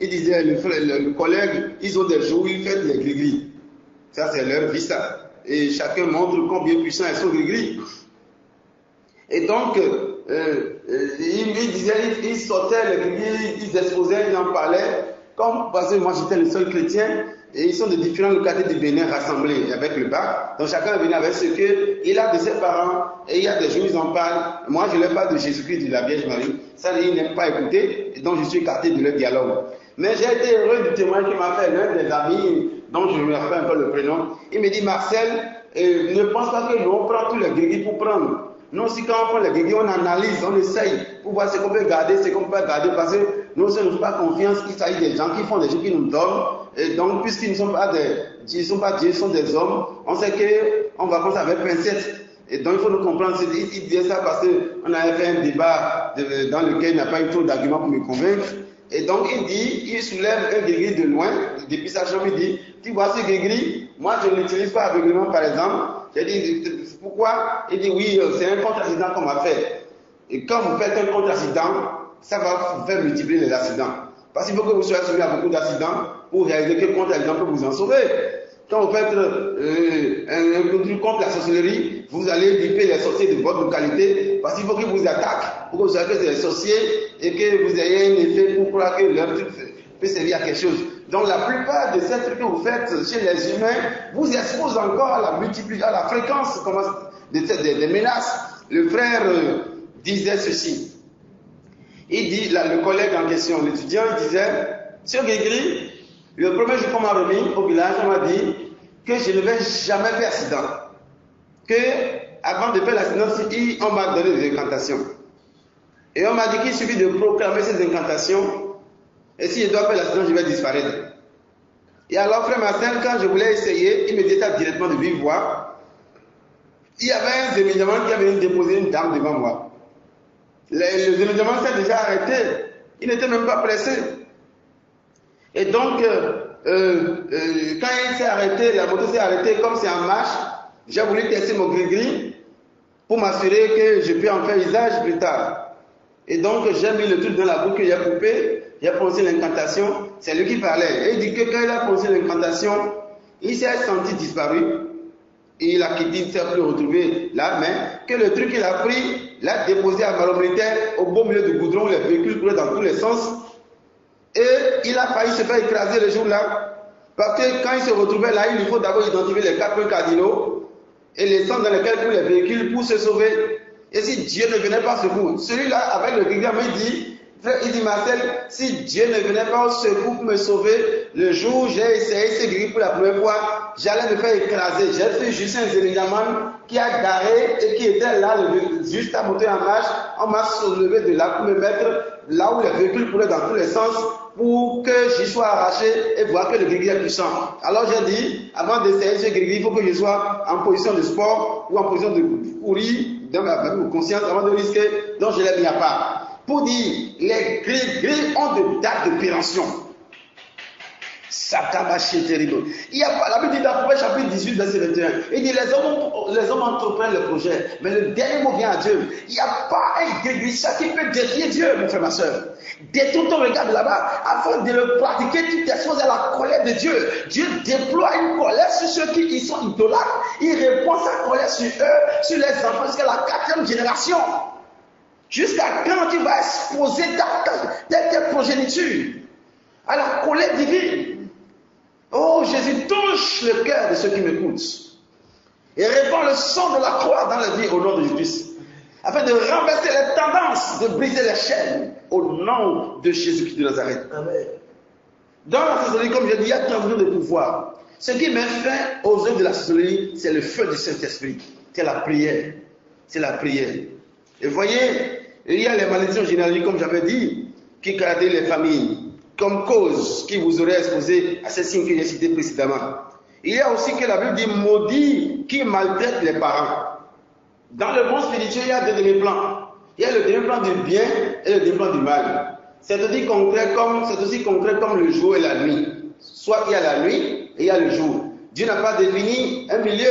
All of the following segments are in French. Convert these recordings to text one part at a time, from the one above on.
il disait, le, frère, le, collègue, ils ont des jours où ils font les gris-gris. Ça, c'est leur vie, ça. Et chacun montre combien puissant ils sont gris-gris. Et donc, euh, euh, il, il, sortait les gris-gris, ils exposaient, ils en parlaient. Comme, parce que moi, j'étais le seul chrétien, et ils sont de différents localités du Bénin rassemblés avec le bac. Donc chacun est venu avec ce qu'il a de ses parents et il y a des jours ils en parlent. Moi je l'ai pas de Jésus-Christ, de la Vierge Marie. Ça, ils n'aiment pas écouter et donc je suis écarté de leur dialogue. Mais j'ai été heureux du témoignage qu'il m'a fait l'un des amis dont je me rappelle peu le prénom. Il me dit Marcel, euh, ne pense pas que nous on prend tous les gris pour prendre. Nous aussi, quand on prend les guéguis, on analyse, on essaye pour voir ce qu'on peut garder, ce qu'on peut garder, parce que nous ne faisons pas confiance qu'il s'agit des gens qui font des choses qui nous donnent. Et donc, puisqu'ils ne sont pas des, ils sont pas Dieu, ils sont des hommes, on sait qu'on va commencer avec pincette. Et donc, il faut nous comprendre. Il, il disait ça parce qu'on avait fait un débat dans lequel il n'a pas eu trop d'arguments pour me convaincre. Et donc, il dit, il soulève un gris de loin, depuis sa chambre, il dit, tu vois ce gris, moi je ne l'utilise pas aveuglément, par exemple. J'ai dit, pourquoi? Il dit, oui, c'est un contre-accident qu'on m'a fait. Et quand vous faites un contre-accident, ça va vous faire multiplier les accidents. Parce qu'il faut que vous soyez soumis à beaucoup d'accidents pour réaliser que contre-accident peut vous en sauver. Quand vous faites euh, un, un contre la sorcellerie, vous allez liper les sorciers de votre localité parce qu'il faut qu'ils vous attaquent pour que vous sachiez des sorciers et que vous ayez un effet pour croire que leur truc peut servir à quelque chose. Donc la plupart de ces trucs que vous faites chez les humains vous expose encore à la multiplication, à la fréquence des, des menaces. Le frère euh, disait ceci. Il dit, là, le collègue en question, l'étudiant, il disait, Monsieur Guégri, le premier jour qu'on m'a remis au village, on m'a dit que je ne vais jamais faire accident. Que, avant de faire l'accident, on m'a donné des incantations. Et on m'a dit qu'il suffit de proclamer ces incantations. Et si je dois faire l'accident, je vais disparaître. Et alors, frère Marcel, quand je voulais essayer, il me disait directement de voix. Il y avait un déménagement qui avait déposé une dame devant moi. Le, le s'est déjà arrêté. Il n'était même pas pressé. Et donc, euh, euh, euh, quand il s'est arrêté, la moto s'est arrêtée, comme c'est en marche, j'ai voulu tester mon gris-gris pour m'assurer que je peux en faire usage plus tard. Et donc, j'ai mis le truc dans la boucle, j'ai coupé, j'ai prononcé l'incantation, c'est lui qui parlait. Et il dit que quand il a prononcé l'incantation, il s'est senti disparu. Et il a quitté, il ne s'est plus retrouvé là, mais que le truc qu'il a pris, l'a déposé à militaire au beau milieu du goudron les véhicules couraient dans tous les sens. Et il a failli se faire écraser le jour-là. Parce que quand il se retrouvait là, il faut d'abord identifier les quatre points cardinaux et les centres dans lesquels courent les véhicules pour se sauver. Et si Dieu ne venait pas secours, celui-là, avec le grégaire, il dit, il dit Marcel, si Dieu ne venait pas au secours pour me sauver, le jour où j'ai essayé ce gris pour la première fois, j'allais me faire écraser. J'ai fait juste un Zélégaman qui a garé et qui était là, juste à monter en marche. On m'a soulevé de là pour me mettre là où les véhicules pourraient dans tous les sens pour que j'y sois arraché et voir que le gris est puissant. Alors j'ai dit, avant d'essayer ce gris, il faut que je sois en position de sport ou en position de courir dans ma conscience avant de risquer, donc je l'ai mis à part pour dire les gris-gris ont de dates de péremption. Est terrible. Il y a la Bible dit dans Proverbe chapitre 18, verset 21. Il dit les hommes, les hommes entreprennent le projet, mais le dernier mot vient à Dieu. Il n'y a pas un gris qui peut défier Dieu, mon frère, ma soeur. Détourne ton regard là-bas. Afin de le pratiquer, tu t'exposes à la colère de Dieu. Dieu déploie une colère sur ceux qui sont idolâtres. Il répond sa colère sur eux, sur les enfants, jusqu'à la quatrième génération. Jusqu'à quand tu vas exposer ta, progéniture à la colère divine? Oh, Jésus touche le cœur de ceux qui m'écoutent et répand le sang de la croix dans la vie au nom de Jésus, afin de renverser les tendances, de briser les chaînes au nom de Jésus-Christ de Nazareth. Amen. Dans la sorcellerie, comme je dis, il y a tant de pouvoir. Ce qui met fin aux œuvres de la sorcellerie, c'est le feu du Saint-Esprit. C'est la prière. C'est la prière. Et voyez, il y a les malédictions générales, comme j'avais dit, qui caractérisent les familles, comme cause qui vous aurait exposé à ces signes que j'ai cités précédemment. Il y a aussi que la Bible dit maudit qui maltraite les parents. Dans le monde spirituel, il y a deux demi-plans. Il y a le demi-plan du bien et le demi-plan du mal. C'est aussi concret comme, le jour et la nuit. Soit il y a la nuit et il y a le jour. Dieu n'a pas défini un milieu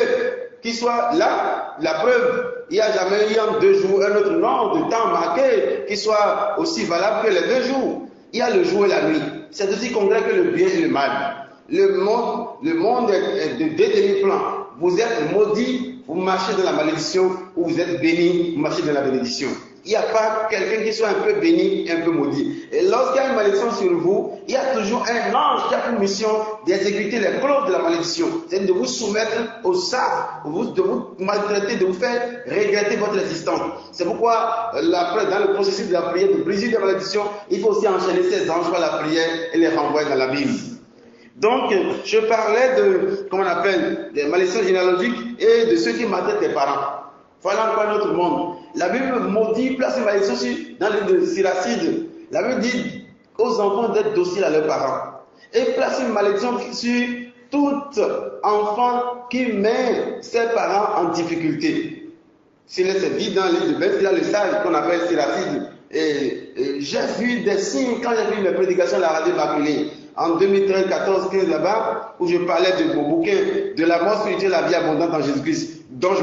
qui soit là. La preuve, il n'y a jamais eu en deux jours un autre nombre de temps marqué qui soit aussi valable que les deux jours. Il y a le jour et la nuit. C'est aussi concret que le bien et le mal. Le monde, le monde est de deux demi-plans. Vous êtes maudit, vous marchez dans la malédiction, ou vous êtes béni, vous marchez dans la bénédiction. Il n'y a pas quelqu'un qui soit un peu béni un peu maudit. Et lorsqu'il y a une malédiction sur vous, il y a toujours un ange qui a pour mission d'exécuter les clauses de la malédiction. C'est de vous soumettre au sable, de vous maltraiter, de vous faire regretter votre existence. C'est pourquoi, euh, dans le processus de la prière, de briser des malédictions, il faut aussi enchaîner ces anges par la prière et les renvoyer dans la Bible. Donc, je parlais de, comment on appelle, des malédictions généalogiques et de ceux qui maltraitent les parents. Voilà encore notre monde. La Bible maudit, place malédiction dans les siracide. La Bible dit aux enfants d'être dociles à leurs parents. Et place une malédiction sur tout enfant qui met ses parents en difficulté. S'il est dit dans les de il y a le sage qu'on appelle siracide. Et, j'ai vu des signes quand j'ai vu mes prédications à la radio Immaculée en 2013, 14, 15 là-bas, où je parlais de mon bouquin de la mort spirituelle, la vie abondante en Jésus-Christ dont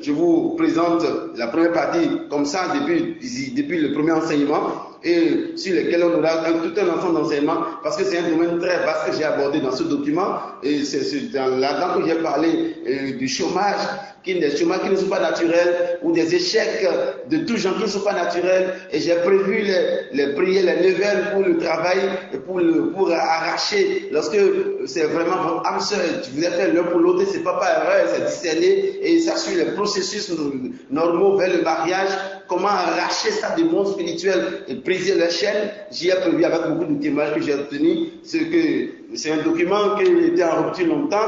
je vous, présente la première partie comme ça depuis le premier enseignement et sur lequel on aura tout un ensemble d'enseignements parce que c'est un domaine très vaste que j'ai abordé dans ce document et c'est là-dedans que j'ai parlé euh, du chômage, qui, des chômages qui ne sont pas naturels ou des échecs de tous gens qui ne sont pas naturels et j'ai prévu les, prières, les levels pour le travail et pour, le, pour arracher. Lorsque c'est vraiment votre âme vous êtes fait l'un pour l'autre, c'est pas par erreur, c'est discerné et ça suit les processus normaux vers le mariage comment arracher ça des mondes spirituels et briser la chaîne. J'y ai prévu avec beaucoup de témoignages que j'ai obtenus. C'est un document qui était en rupture longtemps,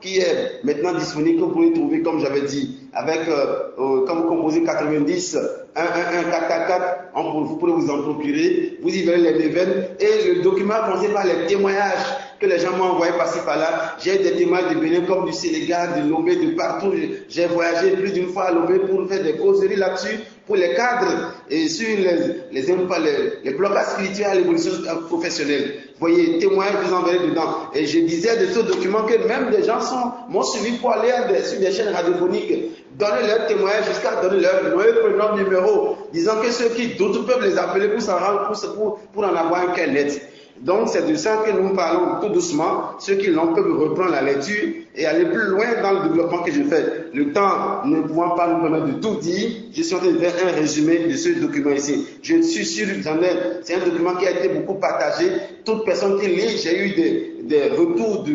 qui est maintenant disponible, vous pouvez trouver, comme j'avais dit, avec, euh, euh, quand vous composez 90, 1, 1, 1, 4, 4, 4, vous pourrez vous en procurer. Vous y verrez les événements. Et le document commencé par les témoignages que les gens m'ont envoyé par-ci par-là. J'ai des témoignages de Bénin comme du Sénégal, de Lomé, de partout. J'ai voyagé plus d'une fois à Lomé pour faire des causeries là-dessus pour les cadres et sur les, les, les, les blocages spirituels l'évolution professionnelle. Vous voyez, témoins vous enverrez dedans. Et je disais de ce document que même des gens m'ont suivi pour aller sur des chaînes radiophoniques, donner leur témoignage jusqu'à donner leur, leur numéro, disant que ceux qui doutent peuvent les appeler pour s'en rendre, pour, pour, pour en avoir un quel net. Donc c'est de ça que nous parlons tout doucement. Ceux qui l'ont peuvent reprendre la lecture et aller plus loin dans le développement que je fais. Le temps ne pouvant pas nous permettre de tout dire, je suis en train de faire un résumé de ce document ici. Je suis sûr que c'est un document qui a été beaucoup partagé. Toute personne qui lit, j'ai eu des, des retours de,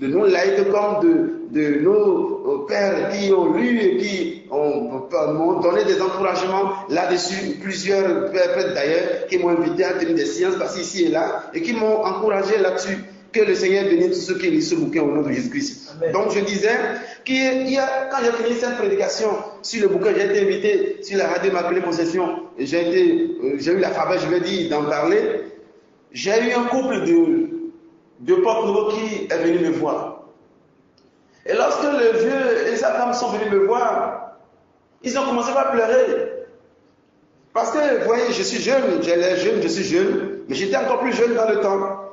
de, nos laïcs comme de, de nos pères qui ont lu et qui m'ont donné des encouragements là-dessus. Plusieurs pères d'ailleurs qui m'ont invité à tenir des séances ici et là et qui m'ont encouragé là-dessus. Que le Seigneur bénisse tous ceux qui lisent ce bouquin au nom de Jésus-Christ. Donc je disais qu'il y a, quand j'ai fini cette prédication sur le bouquin, j'ai été invité sur la radio Immaculée Concession, j'ai euh, j'ai eu la faveur, je vais dire, d'en parler. J'ai eu un couple de, de nouveau qui est venu me voir. Et lorsque le vieux et sa femme sont venus me voir, ils ont commencé à pleurer. Parce que, vous voyez, je suis jeune, j'ai l'air jeune, je suis jeune, mais j'étais encore plus jeune dans le temps.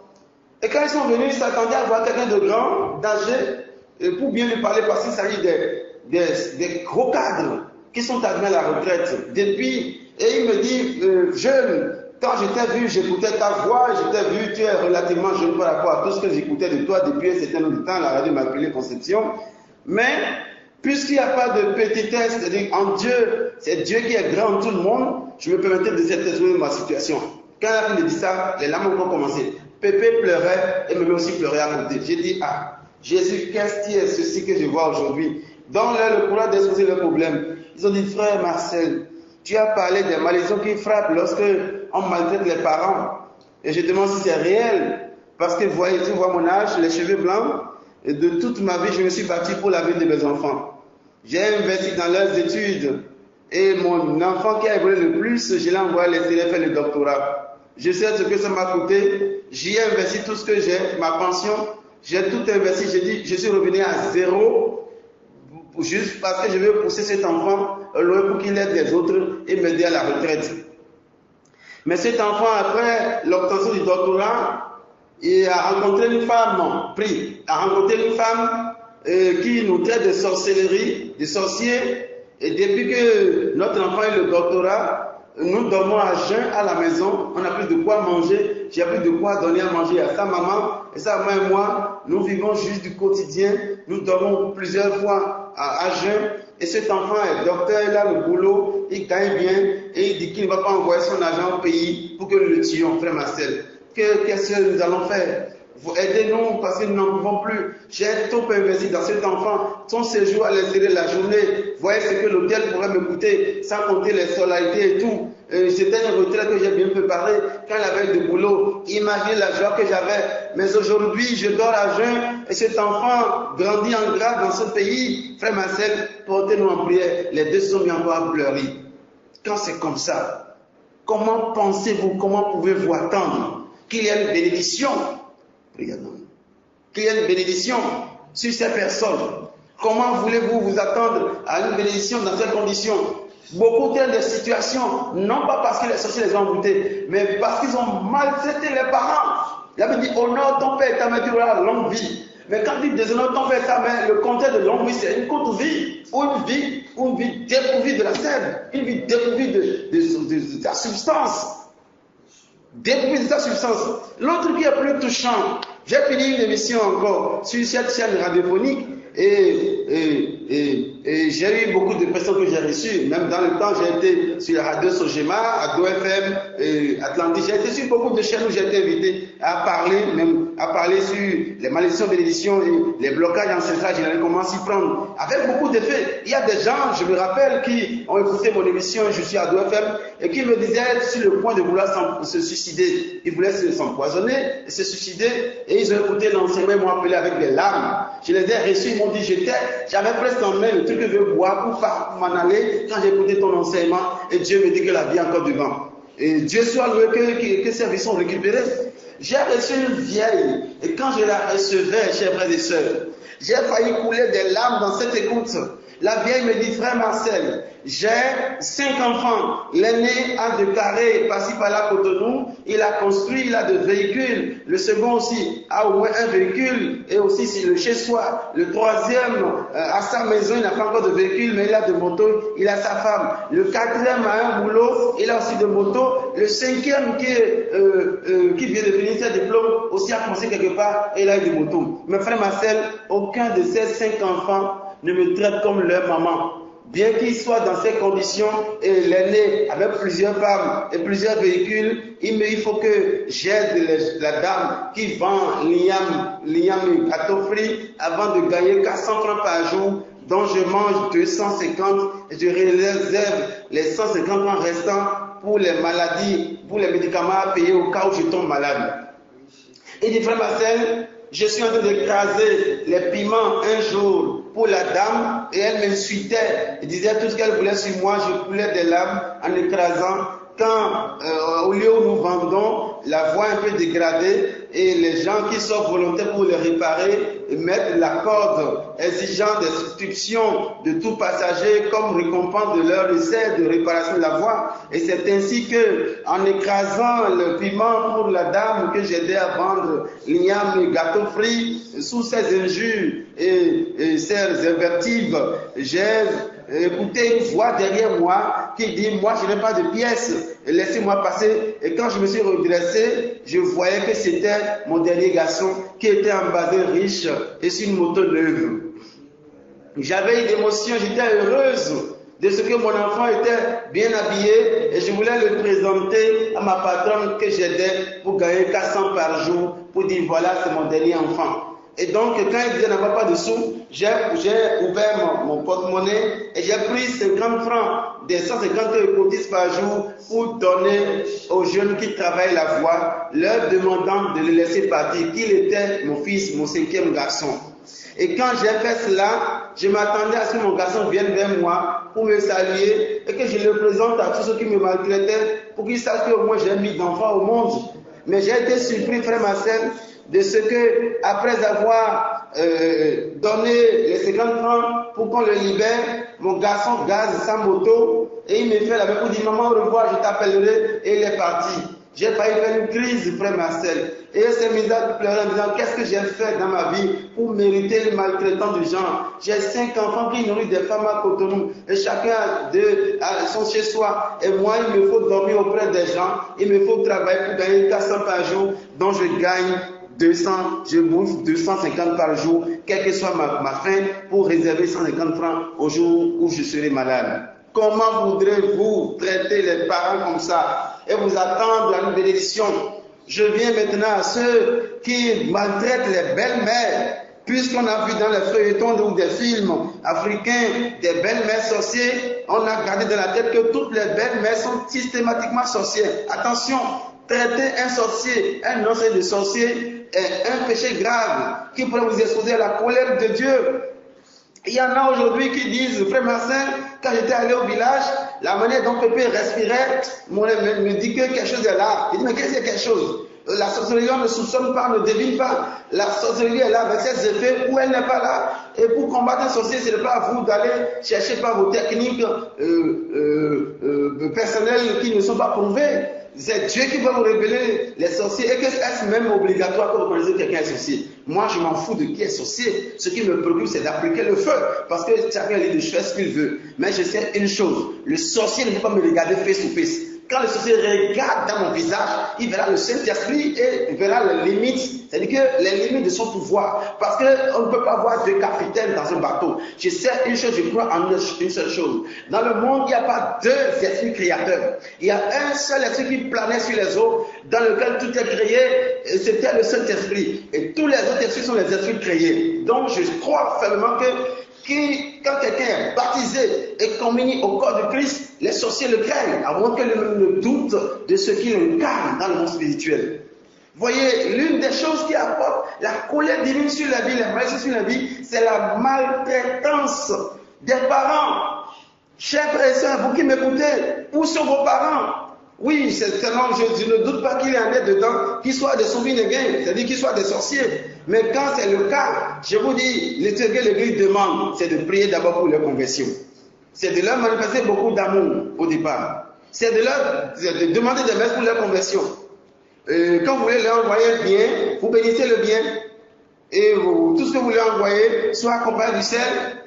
Et quand ils sont venus, ils s'attendaient à voir quelqu'un de grand, d'âgé, pour bien lui parler, parce qu'il s'agit des, des, gros cadres qui sont arrivés à la retraite depuis. Et il me dit, euh, jeune, quand je t'ai vu, j'écoutais ta voix, je t'ai vu, tu es relativement jeune par rapport à tout ce que j'écoutais de toi depuis un certain nombre de temps la radio Immaculée Conception. Mais, puisqu'il n'y a pas de petitesse, c'est-à-dire en Dieu, c'est Dieu qui est grand en tout le monde, je me permettais de s'exprimer ma situation. Quand il a dit ça, les larmes ont commencé. Pépé pleurait et me aussi pleurait à côté. J'ai dit, ah, Jésus, qu'est-ce qui est ceci que je vois aujourd'hui? Donne-leur le courage d'exposer le problème. Ils ont dit, frère Marcel, tu as parlé des malédictions qui frappent lorsque on maltraite les parents. Et je demande si c'est réel. Parce que voyez, tu vois mon âge, les cheveux blancs, et de toute ma vie, je me suis battu pour la vie de mes enfants. J'ai investi dans leurs études. Et mon enfant qui a évolué le plus, je l'ai envoyé à faire le doctorat. Je sais ce que ça m'a coûté. J'y ai investi tout ce que j'ai, ma pension. J'ai tout investi. J'ai dit, je suis revenu à zéro, juste parce que je veux pousser cet enfant loin pour qu'il aide les autres et m'aider à la retraite. Mais cet enfant, après l'obtention du doctorat, il a rencontré une femme, pris, a rencontré une femme euh, qui nous traite de sorcellerie, de sorciers. Et depuis que notre enfant a eu le doctorat, nous dormons à jeun à la maison, on n'a plus de quoi manger, j'ai plus de quoi donner à manger à sa maman, et sa maman et moi, nous vivons juste du quotidien, nous dormons plusieurs fois à, jeun, et cet enfant est docteur, il a le boulot, il gagne bien, et il dit qu'il ne va pas envoyer son argent au pays pour que nous le tuions, frère Marcel. Qu'est-ce que nous allons faire? Aidez-nous parce que nous n'en pouvons plus. J'ai trop investi dans cet enfant. Son séjour à l'intérieur de la journée, voyez ce que l'hôtel pourrait me coûter, sans compter les solarités et tout. Euh, c'était une retraite que j'ai bien préparée quand il avait du boulot. Imaginez la joie que j'avais. Mais aujourd'hui, je dors à jeun et cet enfant grandit en grade dans ce pays. Frère Marcel, portez-nous en prière. Les deux sont bien encore à pleurer. Quand c'est comme ça, comment pensez-vous, comment pouvez-vous attendre qu'il y ait une bénédiction qu'il y ait une bénédiction sur ces personnes. Comment voulez-vous vous attendre à une bénédiction dans ces conditions Beaucoup de situations, non pas parce que les sorciers les ont envoûtés, mais parce qu'ils ont maltraité les parents. Il avait dit honore ton père et ta mère, tu auras la longue vie. Mais quand il dit déshonore ton père et ta mère, le contraire de longue vie, c'est une courte vie, ou une vie, une vie dépourvue de la sève, une vie dépourvue de, de, de la substance de sa substance. L'autre qui est plus touchant, j'ai fini une émission encore sur cette chaîne radiophonique et, et, j'ai eu beaucoup de personnes que j'ai reçues. Même dans le temps, j'ai été sur radio Sogema, à GoFM, et Atlantique. J'ai été sur beaucoup de chaînes où j'ai été invité à parler, même à parler sur les malédictions, bénédictions et les blocages ancestrales généraux, comment s'y prendre. Avec beaucoup d'effets. Il y a des gens, je me rappelle, qui ont écouté mon émission, je suis à GoFM, et qui me disaient être sur le point de vouloir se suicider. Ils voulaient s'empoisonner et se suicider, et ils ont écouté l'enseignement, ils m'ont appelé avec des larmes. Je les ai reçus, m'ont dit, j'étais, j'avais presque en main le truc que je veux boire pour, pour m'en aller quand j'ai écouté ton enseignement et Dieu me dit que la vie est encore devant. Et Dieu soit loué que, que, ces vies sont récupérées. J'ai reçu une vieille et quand je la recevais, chers frères et sœurs, j'ai failli couler des larmes dans cette écoute. La vieille me dit, frère Marcel, j'ai cinq enfants. L'aîné a de carrés par-ci par-là Cotonou. Il a construit, il a de véhicules. Le second aussi a au moins un véhicule et aussi le chez soi. Le troisième euh, a sa maison, il n'a pas encore de véhicule, mais il a de moto, il a sa femme. Le quatrième a un boulot, il a aussi de moto. Le cinquième qui, euh, euh, vient de finir ses diplômes aussi a commencé quelque part et il a eu de moto. Mais frère Marcel, aucun de ces cinq enfants ne me traite comme leur maman. Bien qu'il soit dans ces conditions et l'aîné avec plusieurs femmes et plusieurs véhicules, il, il faut que j'aide la dame qui vend l'iam, l'iam gâteau frit avant de gagner 400 francs par jour dont je mange 250 et je réserve les 150 francs restants pour les maladies, pour les médicaments à payer au cas où je tombe malade. Il dit, frère Marcel, je suis en train d'écraser les piments un jour pour la dame et elle m'insultait et disait tout ce qu'elle voulait sur moi, je coulais des larmes en écrasant. Quand euh, au lieu où nous vendons, la voie un peu dégradée et les gens qui sont volontaires pour le réparer mettent la corde exigeant des substitutions de tout passager comme récompense de leur essai de réparation de la voie. Et c'est ainsi que, en écrasant le piment pour la dame que j'aidais à vendre l'igname gâteau frit, sous ces injures et, ces invectives, j'ai écouté une voix derrière moi qui dit, moi je n'ai pas de pièces, laissez-moi passer. Et quand je me suis redressé, je voyais que c'était mon dernier garçon qui était en basé riche et sur une moto neuve. J'avais une émotion, j'étais heureuse de ce que mon enfant était bien habillé et je voulais le présenter à ma patronne que j'aidais pour gagner 400 par jour pour dire voilà c'est mon dernier enfant. Et donc, quand il disait n'avoir pas de sous, j'ai ouvert mon, porte-monnaie et j'ai pris 50 francs, des 150 cotises par jour pour donner aux jeunes qui travaillent la voie, leur demandant de le laisser partir, qu'il était mon fils, mon cinquième garçon. Et quand j'ai fait cela, je m'attendais à ce que mon garçon vienne vers moi pour me saluer et que je le présente à tous ceux qui me maltraitaient pour qu'ils sachent que moi j'ai mis d'enfants au monde. Mais j'ai été surpris, frère Marcel, de ce que, après avoir euh, donné les 50 francs pour qu'on le libère, mon garçon gaze sa moto et il me fait la même maman au revoir, je t'appellerai et il est parti. J'ai failli faire une crise, frère Marcel. Et elle s'est mise à pleurer en disant Qu'est-ce que j'ai fait dans ma vie pour mériter le maltraitant du genre? J'ai cinq enfants qui nourrissent des femmes à Cotonou. Et chacun de, à son chez soi. Et moi, il me faut dormir auprès des gens. Il me faut travailler pour gagner 400 par jour, dont je gagne 200, je bouffe 250 par jour, quelle que soit ma, faim, pour réserver 150 francs au jour où je serai malade. Comment voudrez-vous traiter les parents comme ça et vous attendre à une bénédiction? Je viens maintenant à ceux qui maltraitent les belles-mères, puisqu'on a vu dans les feuilletons ou des films africains des belles-mères sorcières, on a gardé dans la tête que toutes les belles-mères sont systématiquement sorcières. Attention, traiter un sorcier, un ancien de sorcier, est un péché grave qui pourrait vous exposer à la colère de Dieu. Il y en a aujourd'hui qui disent, frère Marcin, quand j'étais allé au village, la manière dont Pépé respirait me, me dit que quelque chose est là. Il dit, mais qu'est-ce que quelque chose? La sorcellerie, on ne soupçonne pas, ne devine pas. La sorcellerie est là avec ses effets ou elle n'est pas là. Et pour combattre un sorcier, ce n'est pas à vous d'aller chercher par vos techniques euh, euh, euh, personnelles qui ne sont pas prouvées. C'est Dieu qui va vous révéler les sorciers. Est-ce même obligatoire que vous connaissez quelqu'un est sorcier? Moi, je m'en fous de qui est sorcier. Ce qui me préoccupe, c'est d'appliquer le feu. Parce que chacun est libre de faire ce qu'il veut. Mais je sais une chose. Le sorcier ne peut pas me regarder face to face. Quand le sorcier regarde dans mon visage, il verra le Saint-Esprit et il verra les limites, c'est-à-dire que les limites de son pouvoir. Parce qu'on ne peut pas avoir deux capitaines dans un bateau. Je sais une chose, je crois en une seule chose. Dans le monde, il n'y a pas deux esprits créateurs. Il y a un seul esprit qui planait sur les eaux, dans lequel tout est créé, c'était le Saint-Esprit. Et tous les autres esprits sont les esprits créés. Donc je crois fermement que quand quelqu'un est baptisé et communie au corps de Christ, les sorciers le craignent, moins que le doute de ce qu'il incarne dans le monde spirituel. Voyez, l'une des choses qui apporte la colère divine sur la vie, la maladie sur la vie, c'est la maltraitance des parents. Chers frères et sœurs, vous qui m'écoutez, où sont vos parents? Oui, c'est tellement, je, je, ne doute pas qu'il y en ait dedans, qu'ils soient des souvenirs c'est-à-dire qu'ils soient des sorciers. Mais quand c'est le cas, je vous dis, le que l'Église demande, c'est de prier d'abord pour leur conversion. C'est de leur manifester beaucoup d'amour au départ. C'est de leur de demander des messes pour leur conversion. Euh, quand vous voulez leur envoyer le bien, vous bénissez le bien. Et tout ce que vous leur envoyez, soit accompagné du sel.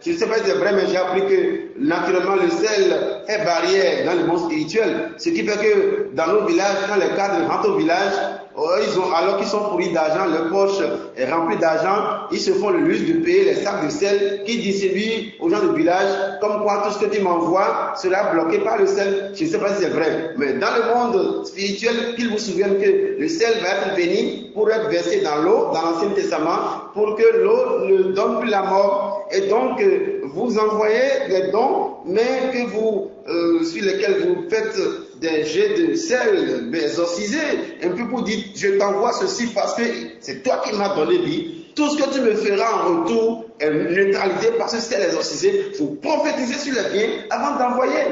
Je ne sais pas si c'est vrai, mais j'ai appris que naturellement le sel est barrière dans le monde spirituel. Ce qui fait que dans nos villages, quand les cadres rentrent au village, ils ont, alors qu'ils sont pourris d'argent, leur poche est remplie d'argent, ils se font le luxe de payer les sacs de sel qu'ils distribuent aux gens du village, comme quoi tout ce que tu m'envoies sera bloqué par le sel. Je ne sais pas si c'est vrai, mais dans le monde spirituel, qu'ils vous souviennent que le sel va être béni pour être versé dans l'eau, dans l'Ancien Testament, pour que l'eau ne donne plus la mort. Et donc, euh, vous envoyez les dons, mais que vous, euh, sur lesquels vous faites des jets de sel exorcisés, un peu pour dire, je t'envoie ceci parce que c'est toi qui m'as donné vie. Tout ce que tu me feras en retour est neutralisé par ce sel exorcisé. Il faut prophétiser sur les biens avant d'envoyer.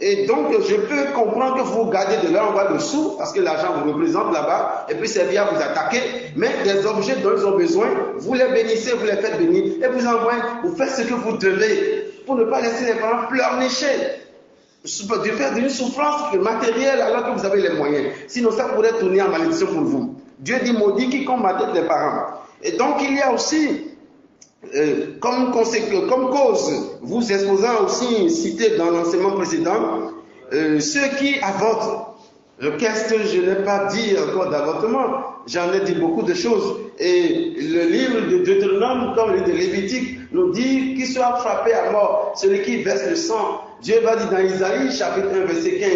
Et donc, je peux comprendre que vous gardez de l'envoi de sous, parce que l'argent vous représente là-bas, et puis c'est bien vous attaquer, mais des objets dont ils ont besoin, vous les bénissez, vous les faites bénir, et vous envoyez, vous faites ce que vous devez, pour ne pas laisser les parents pleurnicher de faire une souffrance matérielle alors que vous avez les moyens. Sinon, ça pourrait tourner en malédiction pour vous. Dieu dit maudit qui combattait les parents. Et donc, il y a aussi, euh, comme, comme cause, vous exposant aussi cité dans l'enseignement précédent, euh, ceux qui avortent. Qu'est-ce que je n'ai pas dit encore d'avortement J'en ai dit beaucoup de choses. Et le livre de Deutéronome, comme le livre de Lévitique, nous dit qu'il soit frappé à mort celui qui verse le sang Dieu va dire dans Isaïe chapitre 1 verset 15,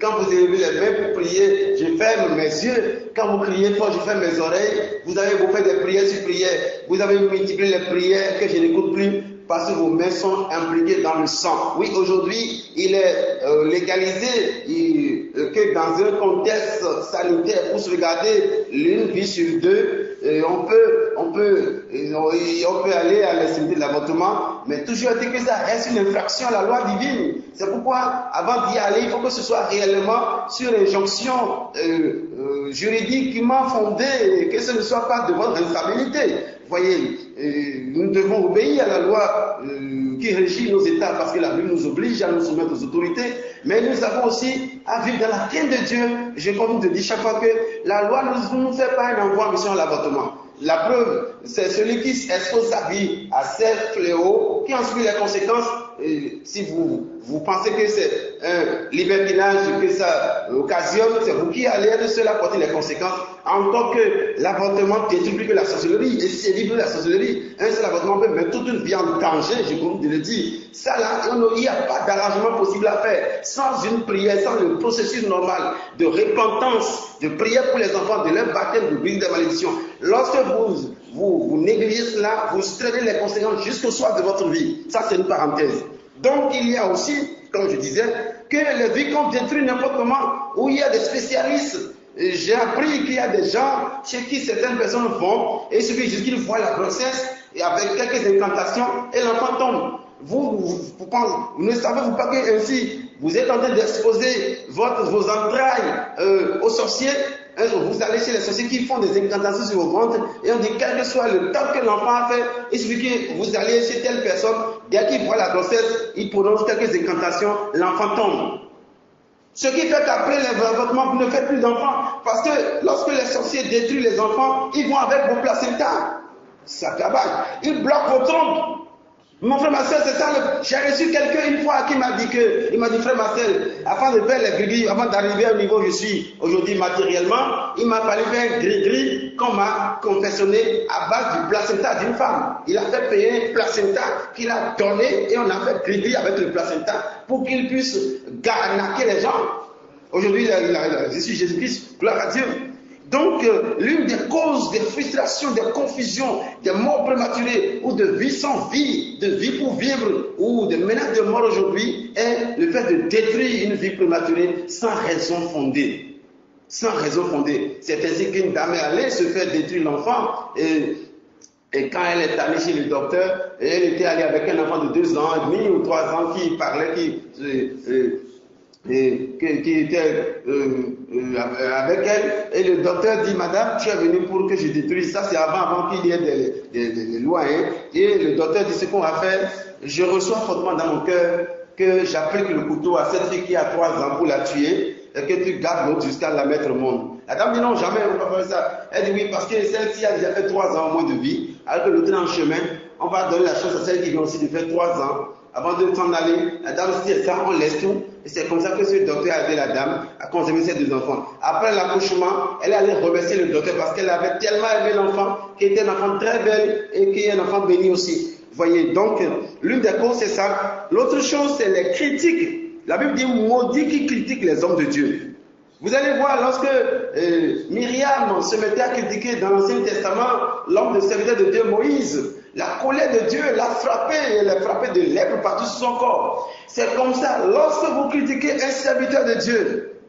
quand vous élevez les mains pour prier, je ferme mes yeux. Quand vous criez fort, je ferme mes oreilles. Vous avez vous fait des prières sur prières. Vous avez multiplié les prières que je n'écoute plus parce que vos mains sont impliquées dans le sang. Oui, aujourd'hui, il est euh, légalisé que dans un contexte sanitaire, pour se regarder l'une vie sur deux, euh, on peut, on peut, on peut aller à l'extrémité de l'avortement, mais toujours dit que ça reste une infraction à la loi divine. C'est pourquoi, avant d'y aller, il faut que ce soit réellement sur injonction juridiquement fondée, que ce ne soit pas de votre instabilité. Voyez, nous devons obéir à la loi euh, qui régit nos États, parce que la Bible nous oblige à nous soumettre aux autorités, mais nous avons aussi à vivre dans la crainte de Dieu. Je continue de dire chaque fois que la loi ne nous fait pas un envoi en mission à l'avortement. La preuve, c'est celui qui expose sa vie à ces fléaux, qui en subit les conséquences. Si vous, vous pensez que c'est un libertinage que ça occasionne, c'est vous qui allez de cela porter les conséquences. En tant que l'avortement détruit plus que la sorcellerie, et c'est libre de la sorcellerie, un seul avortement peut mettre toute une vie en danger, je vous le dire. Ça là, il n'y a pas d'arrangement possible à faire. Sans une prière, sans le processus normal de repentance, de prière pour les enfants, de leur baptême, de brise des malédictions. Lorsque vous, vous, vous négligez cela, vous traînez les conséquences jusqu'au soir de votre vie. Ça, c'est une parenthèse. Donc, il y a aussi, comme je disais, que les vies qu'on détruit n'importe comment, où il y a des spécialistes. J'ai appris qu'il y a des gens chez qui certaines personnes vont, et il suffit juste qu'ils voient la grossesse, et avec quelques incantations, et l'enfant tombe. Vous, vous, vous, vous ne savez-vous pas que ainsi, vous êtes en train d'exposer vos entrailles euh, aux sorciers vous allez chez les sorciers qui font des incantations sur vos ventres et on dit quel que soit le temps que l'enfant a fait, il suffit que vous allez chez telle personne, dès qu'il voit la grossesse, il prononce quelques incantations, l'enfant tombe. Ce qui fait qu'après l'avortement, vous ne faites plus d'enfants. Parce que lorsque les sorciers détruisent les enfants, ils vont avec vos placentas. Ça travaille. Ils bloquent vos trompes. Mon frère Marcel, c'est ça. J'ai reçu quelqu'un une fois qui m'a dit que, il m'a dit, frère Marcel, avant de faire les gris avant d'arriver au niveau où je suis aujourd'hui matériellement, il m'a fallu faire un gris-gris qu'on m'a confessionné à base du placenta d'une femme. Il a fait payer un placenta qu'il a donné et on a fait gris-gris avec le placenta pour qu'il puisse garnaquer les gens. Aujourd'hui, je suis Jésus-Christ, gloire à Dieu. Donc, euh, l'une des causes des frustrations, des confusions, des morts prématurées ou de vie sans vie, de vie pour vivre ou de menaces de mort aujourd'hui est le fait de détruire une vie prématurée sans raison fondée. Sans raison fondée. C'est ainsi qu'une dame est allée se faire détruire l'enfant et, quand elle est allée chez le docteur, elle était allée avec un enfant de deux ans et demi ou trois ans qui parlait, qui euh, euh, qui, était euh, euh, avec elle. Et le docteur dit, Madame, tu es venue pour que je détruise ça. C'est avant, avant qu'il y ait des, lois. Hein. Et le docteur dit, ce qu'on va faire, je reçois fortement dans mon cœur que j'applique le couteau à cette fille qui a trois ans pour la tuer et que tu gardes l'autre jusqu'à la mettre au monde. La dame dit non, jamais on va faire ça. Elle dit oui, parce que celle-ci a déjà fait trois ans au moins de vie, alors que l'autre est en chemin. On va donner la chance à celle qui vient aussi de faire trois ans avant de s'en aller, la dame dit ça, on laisse tout. Et c'est comme ça que ce docteur a aidé la dame à consommer ses deux enfants. Après l'accouchement, elle allait remercier le docteur parce qu'elle avait tellement aimé l'enfant, qui était un enfant très belle et qui est un enfant béni aussi. Voyez, donc, l'une des causes, c'est ça. L'autre chose, c'est les critiques. La Bible dit maudit qui critique les hommes de Dieu. Vous allez voir, lorsque euh, Myriam se mettait à critiquer dans l'Ancien Testament l'homme de serviteur de Dieu, Moïse, la colère de Dieu l'a frappé, elle a frappé de lèvres partout sur son corps. C'est comme ça, lorsque vous critiquez un serviteur de Dieu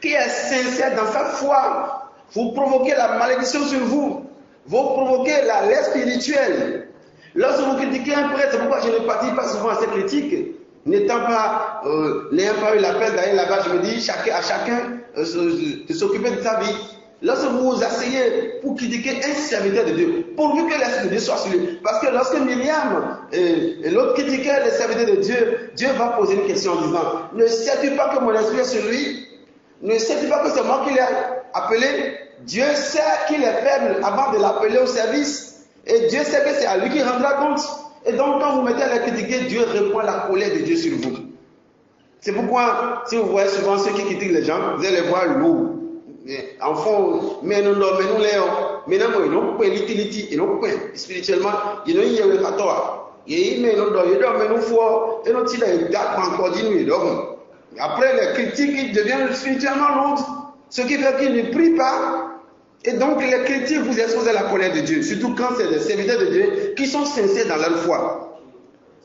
qui est sincère dans sa foi, vous provoquez la malédiction sur vous, vous provoquez la lèvre spirituelle. Lorsque vous critiquez un prêtre, c'est pourquoi je ne participe pas souvent à ces critiques, n'étant pas, euh, n'ayant pas eu l'appel d'aller là-bas, je me dis chacun, à chacun euh, de s'occuper de sa vie. Lorsque vous vous asseyez pour critiquer un serviteur de Dieu, pourvu que l'Esprit de Dieu soit sur lui. Parce que lorsque Myriam et, l'autre critiquaient le serviteur de Dieu, Dieu va poser une question en disant, ne sais-tu pas que mon esprit est sur lui? Ne sais-tu pas que c'est moi qui l'ai appelé? Dieu sait qu'il est faible avant de l'appeler au service. Et Dieu sait que c'est à lui qui rendra compte. Et donc quand vous mettez à la critiquer, Dieu répond la colère de Dieu sur vous. C'est pourquoi, si vous voyez souvent ceux qui critiquent les gens, vous allez voir lourd enfant menu ndo menu leo mena mo ino kwe liti liti ino kwe spirituellement ino yewe katoa ye menu ndo yedo menu fo ino tila da kwanko dinu yedo après les critiques ils deviennent spirituellement lourds ce qui fait qu'ils ne prient pas. Et donc les critiques vous exposent à la colère de Dieu surtout quand c'est des serviteurs de Dieu qui sont sincères dans leur foi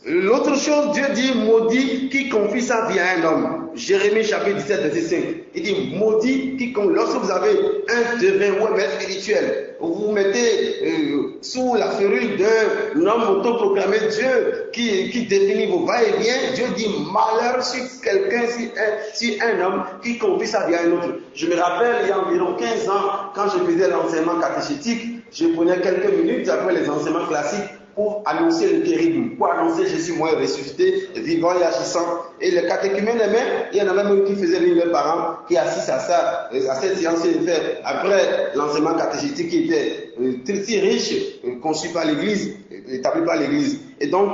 L'autre chose, Dieu dit maudit qui confie sa vie à un homme. Jérémie chapitre 17, verset 5. Il dit maudit qui lorsque vous avez un devin ou un maître spirituel, vous vous mettez euh, sous la férule d'un homme autoproclamé Dieu qui, qui définit vos va-et-vient, Dieu dit malheur sur quelqu'un, sur un, sur un homme qui confie sa vie à un autre. Je me rappelle, il y a environ 15 ans, quand je faisais l'enseignement catéchétique, je prenais quelques minutes après les enseignements classiques pour annoncer le terrible, pour annoncer Jésus mort ressuscité, vivant et agissant. Et les catéchumènes aimaient, il y en a même qui faisaient lire leurs parents, qui assistent à ça, à cette séance qui fait après l'enseignement catéchistique qui était euh, très riche, euh, conçu par l'Église, établi par l'Église. Et donc,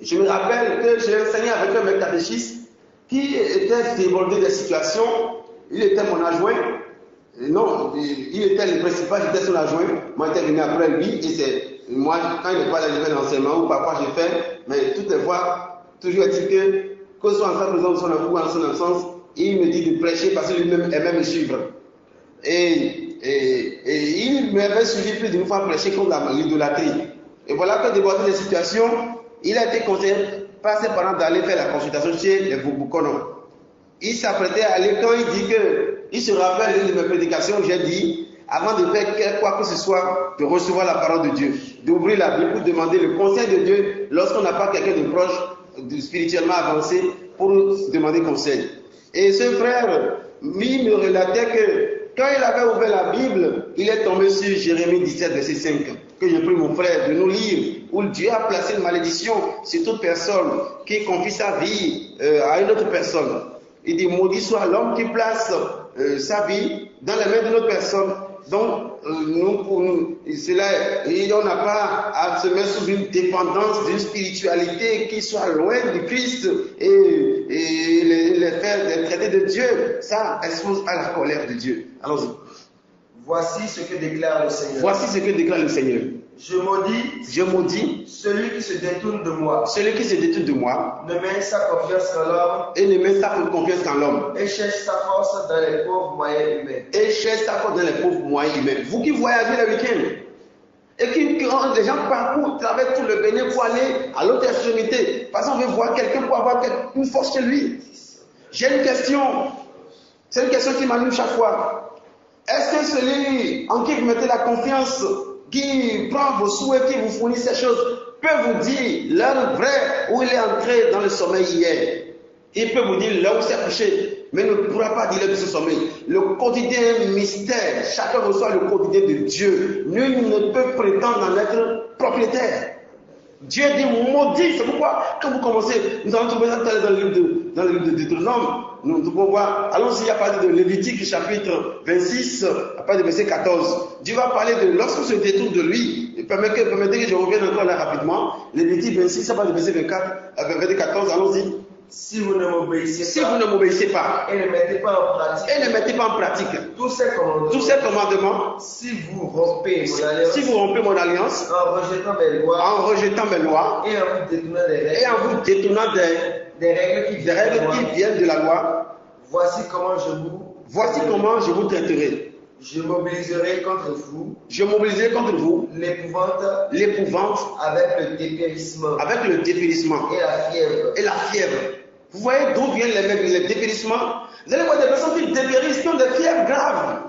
je me rappelle que j'ai enseigné avec un mec catéchiste qui était débordé des situations. Il était mon adjoint. Non, il était le principal, j'étais son adjoint. Moi, j'étais venu après lui. Et c'est moi, quand il n'est pas là, je fais l'enseignement, ou parfois je fais, mais toutes les fois, toujours est-il que, ce soit en sa présence ou en son absence, il me dit de prêcher parce que lui-même aimait me suivre. Et, et, et il m'avait suivi plus d'une fois prêcher contre l'idolâtrie. Et voilà que débordé des situations, il a été conseillé par ses parents d'aller faire la consultation chez les Bouboukono. Il s'apprêtait à aller quand il dit que, il se rappelle d'une de mes prédications, j'ai dit, avant de faire quoi que ce soit, de recevoir la parole de Dieu, d'ouvrir la Bible pour demander le conseil de Dieu lorsqu'on n'a pas quelqu'un de proche, de spirituellement avancé, pour demander conseil. Et ce frère, lui, me relatait que quand il avait ouvert la Bible, il est tombé sur Jérémie 17, verset 5, que j'ai pris mon frère de nous lire, où Dieu a placé une malédiction sur toute personne qui confie sa vie euh, à une autre personne. Il dit, maudit soit l'homme qui place euh, sa vie dans les mains d'une autre personne. Donc, euh, nous, pour nous, cela, on n'a pas à se mettre sous une dépendance d'une spiritualité qui soit loin du Christ et, et les, les faire les traités de Dieu. Ça expose à la colère de Dieu. Allons-y. Voici ce que déclare le Seigneur. Voici ce que déclare le Seigneur. Je maudis Je maudis celui qui se détourne de moi, celui qui se détourne de moi ne met sa confiance qu'en l'homme et ne met sa confiance qu'en l'homme et cherche sa force dans les pauvres moyens humains. et cherche sa force dans les pauvres moyens humains. Vous qui voyagez le week-end et qui, qui- les gens parcourent, traversent tout le Bénin pour aller à l'autre extrémité parce qu'on veut voir quelqu'un pour avoir une force chez lui. J'ai une question. C'est une question qui m'anime chaque fois. Est-ce que celui en qui vous mettez la confiance, qui prend vos souhaits, qui vous fournit ces choses, peut vous dire l'heure vraie où il est entré dans le sommeil hier Il peut vous dire là où s'est couché, mais ne pourra pas dire de ce sommeil. Le quotidien est un mystère. Chacun reçoit le quotidien de Dieu. Nul ne peut prétendre en être propriétaire. Dieu dit maudit. C'est pourquoi, quand vous commencez, nous allons trouver ça dans le livre de, dans le livre de Deutéronome. Nous devons voir, allons-y à partir de Lévitique chapitre 26, à partir du verset 14. Dieu va parler de lorsqu'on se détourne de lui. Et permettez, que je revienne encore là rapidement. Lévitique 26, à partir du verset 24, euh, verset 14, allons-y. Si vous ne m'obéissez Si pas et ne mettez pas en pratique et ne mettez pas en pratique tous ces commandements, tous ces commandements, si vous rompez mon alliance si vous rompez mon alliance en rejetant mes lois en rejetant mes lois et en vous détournant des règles, et en vous détournant des, des règles qui des viennent de règles moi, qui viennent de la loi, voici comment je vous voici comment je vous traiterai. Je mobiliserai contre vous Je mobiliserai contre vous l'épouvante l'épouvante avec le dépérissement avec le dépérissement et la fièvre. et la fièvre. Vous voyez d'où viennent les, les dépérissements Vous allez voir des personnes qui dépérissent, qui ont des fièvres graves.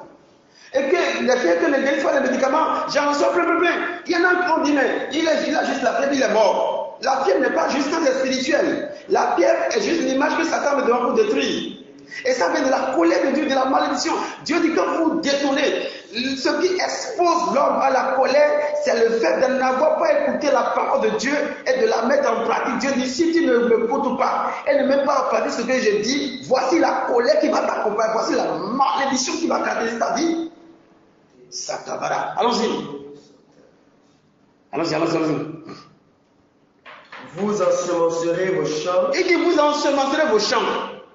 Et que les fièvres que ne guérissent pas les médicaments, j'en reçois plein, plein, plein. Il y en a qui ont dit, mais il, est, il a juste la fièvre, il est mort. La fièvre n'est pas juste quand c'est spirituel. La fièvre est juste l'image que Satan me demande pour détruire. Et ça vient de la colère de Dieu, de la malédiction. Dieu dit quand vous détournez, ce qui expose l'homme à la colère, c'est le fait de n'avoir pas écouté la parole de Dieu et de la mettre en pratique. Dieu dit, si tu ne m'écoutes pas et ne mets pas en pratique ce que je dis, voici la colère qui va t'accompagner, voici la malédiction qui va caractériser ta vie. Satabara. Allons-y. Allons-y, allons-y, allons-y. Vous ensemencerez vos champs, Et que vous ensemencerez vos champs,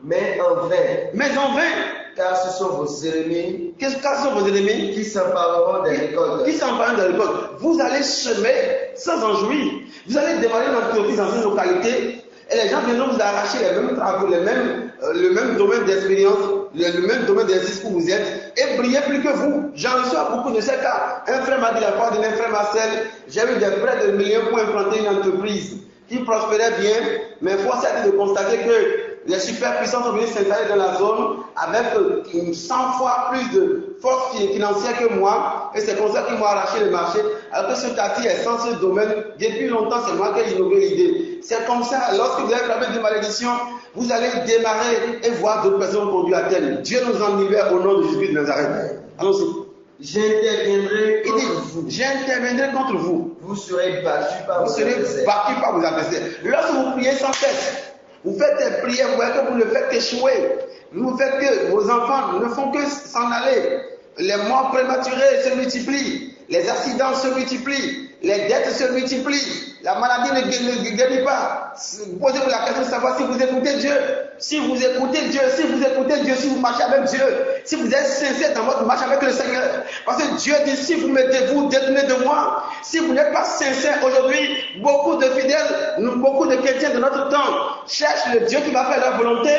mais en vain, mais en vain, car ce sont vos ennemis qu'est-ce que sont vos ennemis? Qui s'empareront des récoltes. qui s'emparent de l'école. Vous allez semer sans en jouir. Vous allez démarrer une entreprise dans une localité et les gens viendront vous arracher les mêmes travaux, les mêmes, euh, le même domaine d'expérience, le, le même domaine d'exercice où vous êtes et briller plus que vous. J'en reçois beaucoup de ces cas. Un frère m'a dit la fois d'un frère Marcel, j'ai eu des prêts de millions pour implanter une entreprise qui prospérait bien, mais force est de constater que les superpuissances sont venues s'installer dans la zone avec euh, 100 fois plus de force fi- financière que moi, et c'est comme ça qu'ils m'ont arraché le marché, alors que ce quartier est sans ce domaine, depuis longtemps c'est moi qui ai innové l'idée. C'est comme ça, lorsque vous avez frappé de malédiction, vous allez démarrer et voir d'autres personnes conduire à terre. Dieu nous en libère au nom de Jésus de Nazareth. Allons-y. J'interviendrai contre vous. dit, j'interviendrai contre vous. Vous serez battus par Vous vos serez adversaires. battu par vos adversaires. Lorsque vous priez sans cesse, vous faites des prières, vous voyez que vous ne faites échouer. Vous faites que vos enfants ne font que s'en aller. Les morts prématurés se multiplient. Les accidents se multiplient. Les dettes se multiplient. La maladie ne gué- ne guérit pas. Posez-vous la question de savoir si vous écoutez Dieu. Si vous écoutez Dieu, si vous écoutez Dieu, si vous marchez avec Dieu, si vous êtes sincère dans votre marche avec le Seigneur. Parce que Dieu dit, si vous mettez vous détournez de moi, si vous n'êtes pas sincère aujourd'hui, beaucoup de fidèles, beaucoup de chrétiens de notre temps cherchent le Dieu qui va faire leur volonté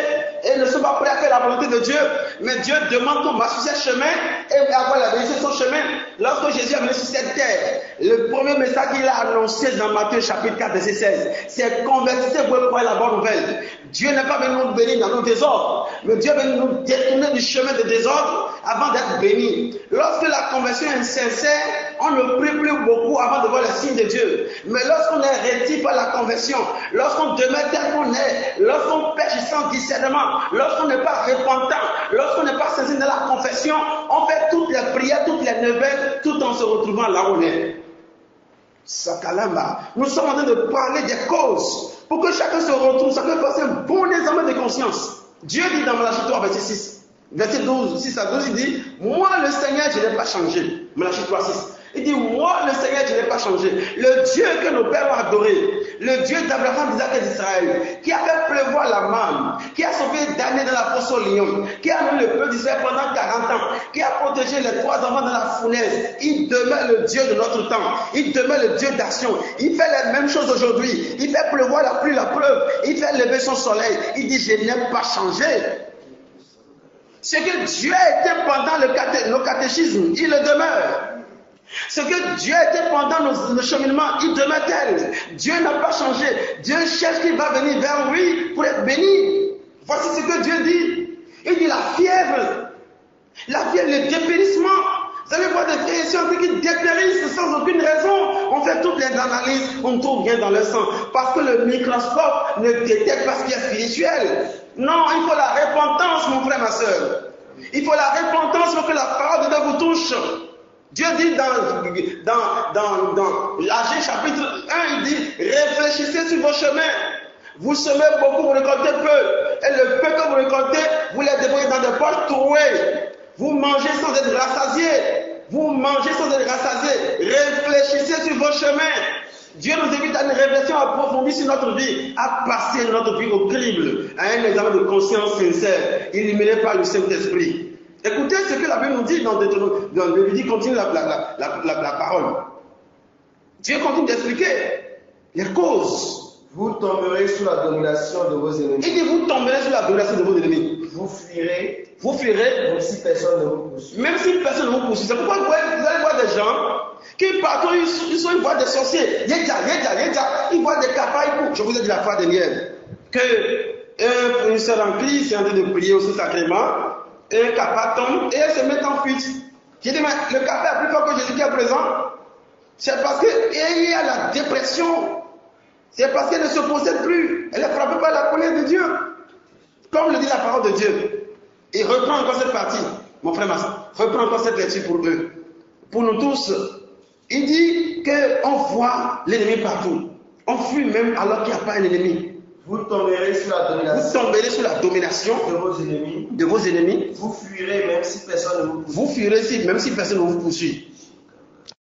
et ne sont pas prêts à faire la volonté de Dieu. Mais Dieu demande qu'on marche sur ce chemin et avoir la vérité sur son chemin. Lorsque Jésus est venu sur cette terre, le premier message qu'il a annoncé dans Matthieu chapitre 4, verset 16, c'est convertissez vous croyez la bonne nouvelle. Dieu n'est pas venu nous bénir dans nos désordres, mais Dieu est venu nous détourner du chemin de désordre avant d'être béni. Lorsque la conversion est sincère, on ne prie plus beaucoup avant de voir les signes de Dieu. Mais lorsqu'on est rétif par la conversion, lorsqu'on demeure tel qu'on est, lorsqu'on pêche sans discernement, lorsqu'on n'est pas repentant, lorsqu'on n'est pas sincère dans la confession, on fait toutes les prières, toutes les neuvaines, tout en se retrouvant là où on est. Nous sommes en train de parler des causes pour que chacun se retrouve, chacun fasse un bon examen de conscience. Dieu dit dans Malachie 3, verset 6, verset 12, 6 à 12, il dit Moi, le Seigneur, je n'ai pas changé. Malachie 3, 6. Il dit Moi, le Seigneur, je n'ai pas changé. Le Dieu que nos pères ont adoré, le Dieu d'Abraham, d'Isaac et d'Israël, qui a fait pleuvoir la manne, qui a sauvé Daniel dans la fosse au lion, qui a mis le peuple d'Israël pendant 40 ans, qui a protégé les trois enfants dans la fournaise. Il demeure le Dieu de notre temps. Il demeure le Dieu d'action. Il fait les mêmes choses aujourd'hui. Il fait pleuvoir la pluie, la preuve. Il fait lever son soleil. Il dit, je n'ai pas changé. Ce que Dieu a été pendant le caté- nos catéchismes, il le demeure. Ce que Dieu été pendant nos, nos cheminements, il demeure tel. Dieu n'a pas changé. Dieu cherche qu'il va venir vers lui pour être béni. Voici ce que Dieu dit. Il dit la fièvre. La fièvre, le dépérissement. Vous allez voir des frères et qui dépérissent sans aucune raison. On fait toutes les analyses, on ne trouve rien dans le sang. Parce que le microscope ne détecte pas ce qui est spirituel. Non, il faut la repentance, mon frère, ma soeur. Il faut la repentance pour que la parole de Dieu vous touche. Dieu dit dans, dans, dans, dans chapitre 1, il dit, réfléchissez sur vos chemins. Vous semez beaucoup, vous récoltez peu. Et le peu que vous récoltez, vous les déposez dans des poches trouées. Vous mangez sans être rassasié. Vous mangez sans être rassasié. Réfléchissez sur vos chemins. Dieu nous invite à une réflexion approfondie sur notre vie, à passer notre vie au crible, à un examen de conscience sincère, illuminé par le Saint-Esprit. Écoutez ce que la Bible nous dit dans dans le dit, continue la, la, parole. Dieu continue d'expliquer les causes. Vous tomberez sous la domination de vos ennemis. Il dit, vous tomberez sous la domination de vos ennemis. Vous fuirez, Vous fuirez, même si personne ne vous poursuit. même si personne ne vous poursuit. C'est pourquoi vous, allez voir des gens qui partout, ils, sont- ils voient des sorciers. Ils voient des courent. Je vous ai dit la fois dernière que un fournisseur en Christ est en train de prier aussi sacrément. Et tombe et elle se met en fuite. J'ai dit, mais le capa est plus fort que Jésus qui est présent. C'est parce qu'il y a la dépression. C'est parce qu'elle ne se possède plus. Elle est frappée par la colère de Dieu. Comme le dit la parole de Dieu. Et reprend encore cette partie. Mon frère Massa, reprends encore cette lecture pour eux. Pour nous tous. Il dit qu'on voit l'ennemi partout. On fuit même alors qu'il n'y a pas un ennemi. Vous tomberez sous la domination la de vos ennemis. de vos ennemis. Vous fuirez même si personne ne vous poursuit. Vous fuirez si, même si personne ne vous poursuit.